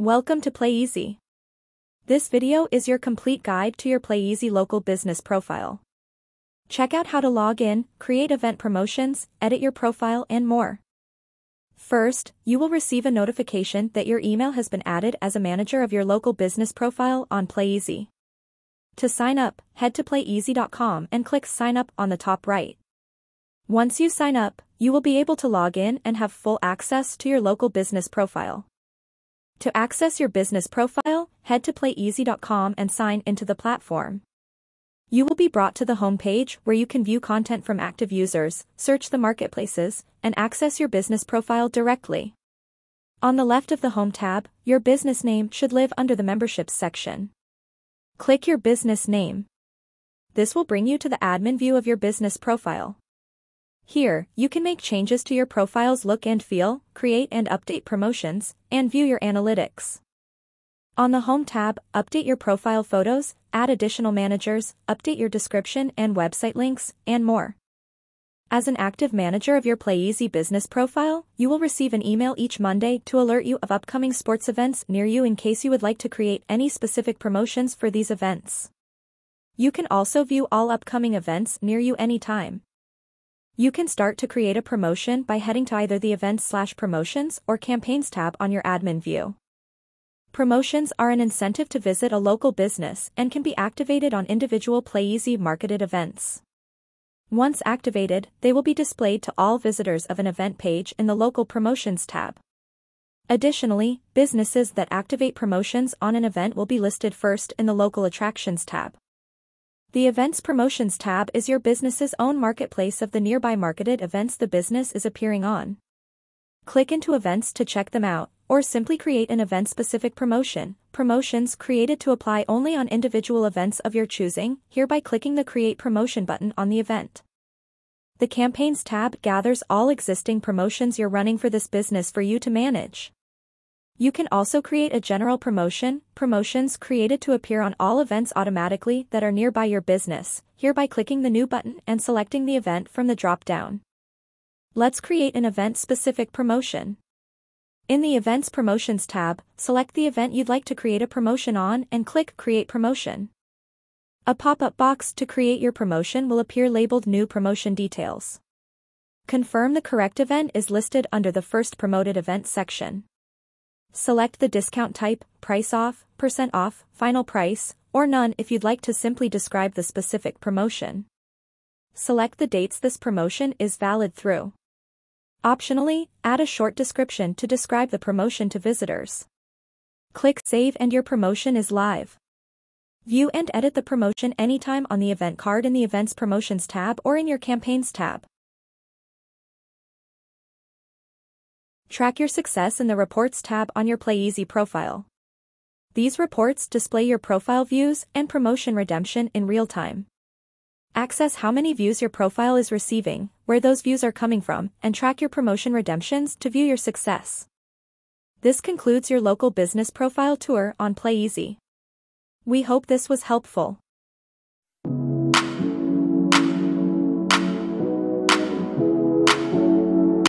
Welcome to PlayEasy. This video is your complete guide to your PlayEasy local business profile. Check out how to log in, create event promotions, edit your profile and more. First, you will receive a notification that your email has been added as a manager of your local business profile on PlayEasy. To sign up, head to playeasy.com and click Sign Up on the top right. Once you sign up, you will be able to log in and have full access to your local business profile. To access your business profile, head to playeasy.com and sign into the platform. You will be brought to the home page where you can view content from active users, search the marketplaces, and access your business profile directly. On the left of the Home tab, your business name should live under the Memberships section. Click your business name. This will bring you to the admin view of your business profile. Here, you can make changes to your profile's look and feel, create and update promotions, and view your analytics. On the Home tab, update your profile photos, add additional managers, update your description and website links, and more. As an active manager of your PlayEasy business profile, you will receive an email each Monday to alert you of upcoming sports events near you in case you would like to create any specific promotions for these events. You can also view all upcoming events near you anytime. You can start to create a promotion by heading to either the Events slash Promotions or Campaigns tab on your admin view. Promotions are an incentive to visit a local business and can be activated on individual PlayEasy marketed events. Once activated, they will be displayed to all visitors of an event page in the Local Promotions tab. Additionally, businesses that activate promotions on an event will be listed first in the Local Attractions tab. The Events Promotions tab is your business's own marketplace of the nearby marketed events the business is appearing on. Click into events to check them out, or simply create an event-specific promotion. Promotions created to apply only on individual events of your choosing, here by clicking the Create Promotion button on the event. The Campaigns tab gathers all existing promotions you're running for this business for you to manage. You can also create a general promotion, promotions created to appear on all events automatically that are nearby your business, here by clicking the New button and selecting the event from the drop-down. Let's create an event-specific promotion. In the Events Promotions tab, select the event you'd like to create a promotion on and click Create Promotion. A pop-up box to create your promotion will appear labeled New Promotion Details. Confirm the correct event is listed under the First Promoted Event section. Select the discount type, price off, percent off, final price, or none if you'd like to simply describe the specific promotion. Select the dates this promotion is valid through. Optionally, add a short description to describe the promotion to visitors. Click Save and your promotion is live. View and edit the promotion anytime on the event card in the Events Promotions tab or in your Campaigns tab. Track your success in the Reports tab on your PlayEasy profile. These reports display your profile views and promotion redemption in real time. Access how many views your profile is receiving, where those views are coming from, and track your promotion redemptions to view your success. This concludes your local business profile tour on PlayEasy. We hope this was helpful.